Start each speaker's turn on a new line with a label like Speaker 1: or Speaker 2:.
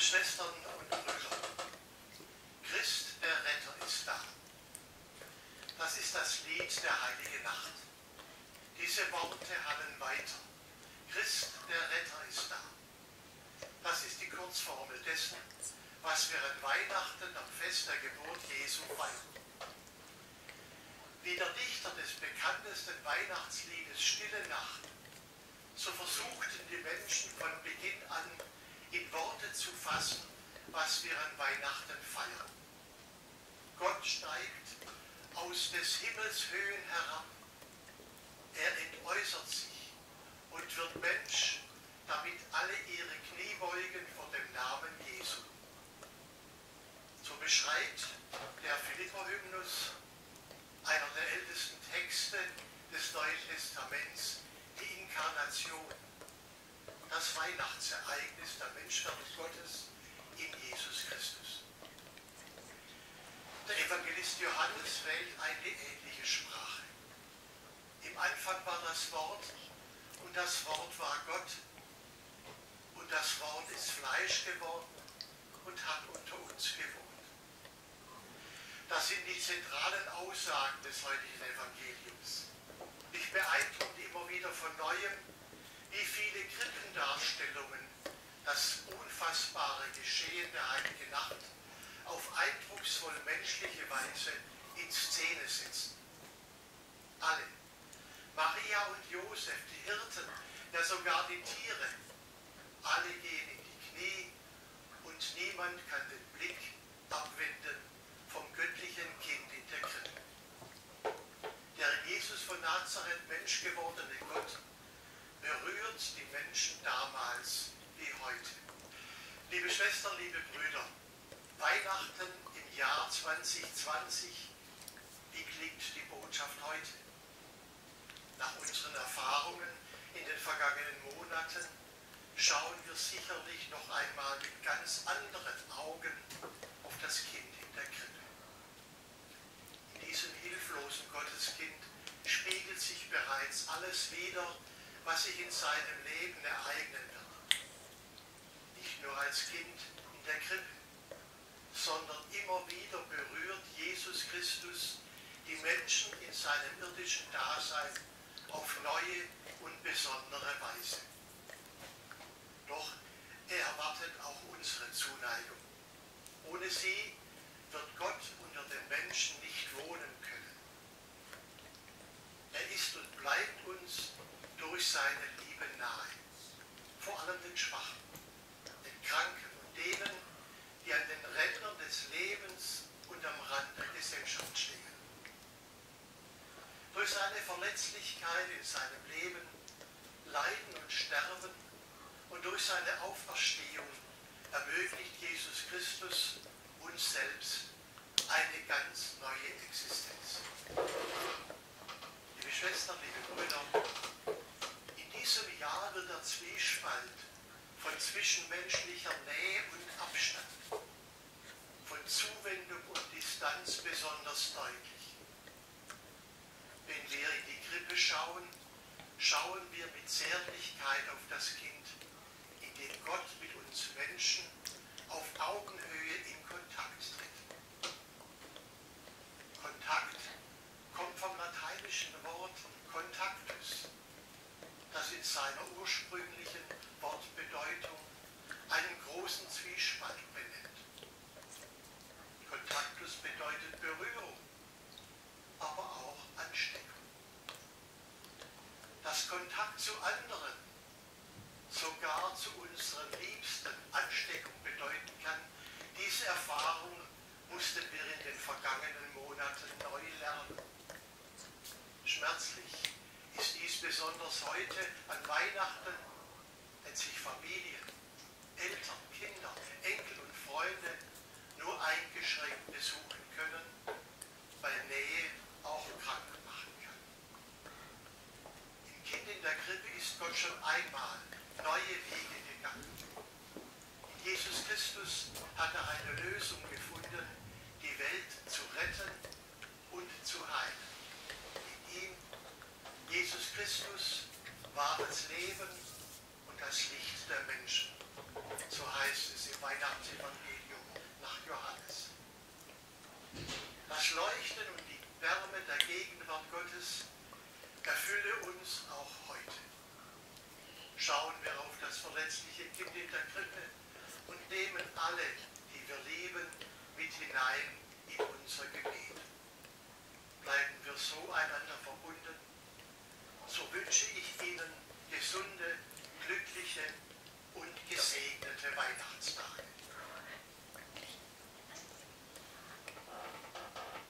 Speaker 1: Schwestern und Brüder, Christ der Retter ist da. Das ist das Lied der heiligen Nacht. Diese Worte hallen weiter. Christ der Retter ist da. Das ist die Kurzformel dessen, was wir an Weihnachten am Fest der Geburt Jesu feiern. Wie der Dichter des bekanntesten Weihnachtsliedes Stille Nacht, so versuchten die Menschen von Beginn an in Worte zu fassen, was wir an Weihnachten feiern. Gott steigt aus des Himmels Höhen herab. Er entäußert sich und wird Mensch, damit alle ihre Knie beugen vor dem Namen Jesu. So beschreibt der Philipper-Hymnus, einer der ältesten Texte des Neuen Testaments, die Inkarnation, das Weihnachtsereignis der Menschwerdung Gottes in Jesus Christus. Der Evangelist Johannes wählt eine ähnliche Sprache. Im Anfang war das Wort und das Wort war Gott und das Wort ist Fleisch geworden und hat unter uns gewohnt. Das sind die zentralen Aussagen des heutigen Evangeliums. Mich beeindruckt immer wieder von neuem, Krippendarstellungen das unfassbare Geschehen der Heiligen Nacht auf eindrucksvoll menschliche Weise in Szene setzen. Alle, Maria und Josef, die Hirten, ja sogar die Tiere, alle gehen in die Knie und niemand kann den Blick abwenden vom göttlichen Kind in der Krippe. Der Jesus von Nazareth Mensch gewordene Gott berührt die Menschen damals wie heute. Liebe Schwestern, liebe Brüder, Weihnachten im Jahr 2020, wie klingt die Botschaft heute? Nach unseren Erfahrungen in den vergangenen Monaten schauen wir sicherlich noch einmal mit ganz anderen Augen auf das Kind in der Krippe. In diesem hilflosen Gotteskind spiegelt sich bereits alles wieder, was sich in seinem Leben ereignen wird. Nicht nur als Kind in der Krippe, sondern immer wieder berührt Jesus Christus die Menschen in seinem irdischen Dasein auf neue und besondere Weise. Doch er erwartet auch unsere Zuneigung. Ohne sie wird Gott unter den Menschen nicht wohnen können. Er ist und bleibt uns durch seine Liebe nahe, vor allem den Schwachen, Kranken und denen, die an den Rändern des Lebens und am Rand der Gesellschaft stehen. Durch seine Verletzlichkeit in seinem Leben, Leiden und Sterben und durch seine Auferstehung ermöglicht Jesus Christus uns selbst eine ganz neue Existenz. Liebe Schwestern, liebe Brüder, in diesem Jahr wird der Zwiespalt von zwischenmenschlicher Nähe und Abstand, von Zuwendung und Distanz besonders deutlich. Wenn wir in die Krippe schauen, schauen wir mit Zärtlichkeit auf das Kind, in dem Gott mit uns Menschen auf Augenhöhe in Kontakt tritt. Kontakt kommt vom lateinischen Wort contactus, das in seiner ursprünglichen Wortbedeutung einen großen Zwiespalt benennt. Kontaktus bedeutet Berührung, aber auch Ansteckung. Dass Kontakt zu anderen, sogar zu unseren Liebsten, Ansteckung bedeuten kann, diese Erfahrung mussten wir in den vergangenen Monaten neu lernen. Schmerzlich ist besonders heute an Weihnachten, wenn sich Familien, Eltern, Kinder, Enkel und Freunde nur eingeschränkt besuchen können, weil Nähe auch krank machen kann. Im Kind in der Krippe ist Gott schon einmal neue Wege gegangen. In Jesus Christus hat er eine Lösung gefunden, die Welt zu retten und zu heilen. Christus, war das Leben und das Licht der Menschen. So heißt es im Weihnachtsevangelium nach Johannes. Das Leuchten und die Wärme der Gegenwart Gottes erfülle uns auch heute. Schauen wir auf das verletzliche Kind in der Krippe und nehmen alle, die wir lieben, mit hinein in unser Gebet. Bleiben wir so einander verbunden, so wünsche